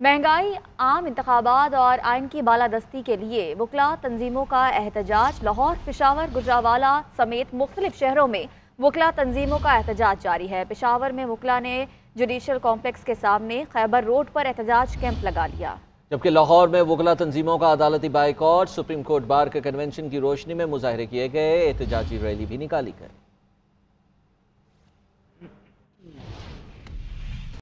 महँगाई, आम इंतबात और आइन की बालादस्ती के लिए वकला तंजीमों का एहतजाज। लाहौर, पिशावर, गुजरावाला समेत मुख्तलिफ़ शहरों में वकला तंजीमों का एहतजाज जारी है। पिशावर में वकला ने जुडिशल कॉम्प्लेक्स के सामने खैबर रोड पर एहतजाज कैंप लगा लिया। जबकि लाहौर में वकला तंजीमों का अदालती बाइकआउट सुप्रीम कोर्ट बार के कन्वेंशन की रोशनी में मुजाहरे किए गए। एहतजाजी रैली भी निकाली गई।